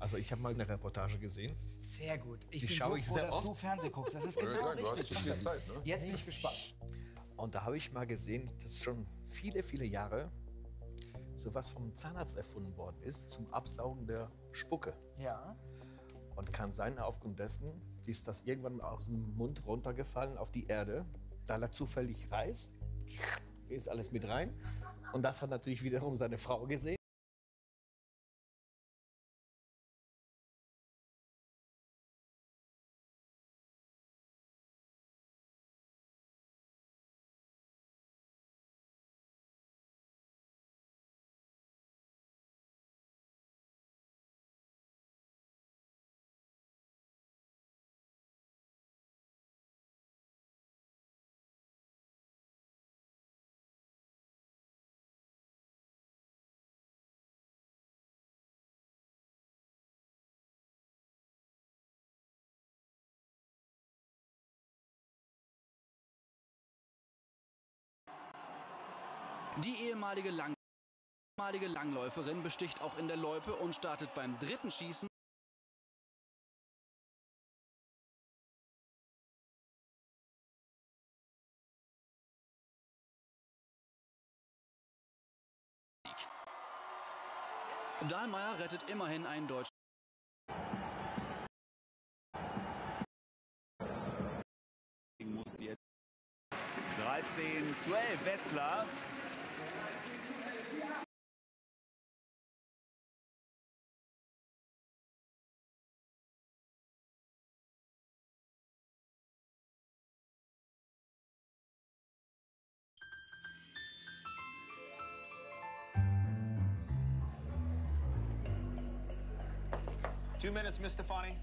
Also ich habe mal eine Reportage gesehen. Sehr gut. Ich Die bin schaue so ich froh, sehr dass oft. du Fernsehen guckst. Das ist Ja, genau klar, du hast richtig. so viel Zeit, ne? Jetzt bin ich gespannt. Und da habe ich mal gesehen, dass schon viele, viele Jahre sowas vom Zahnarzt erfunden worden ist zum Absaugen der Spucke. Ja. Und kann sein, aufgrund dessen ist das irgendwann aus dem Mund runtergefallen auf die Erde. Da lag zufällig Reis, ist alles mit rein. Und das hat natürlich wiederum seine Frau gesehen. Die ehemalige, Lang ehemalige Langläuferin besticht auch in der Loipe und startet beim dritten Schießen Dahlmeier rettet immerhin einen deutschen muss jetzt 13, 12 Wetzlar. Two minutes, Miss Stefani.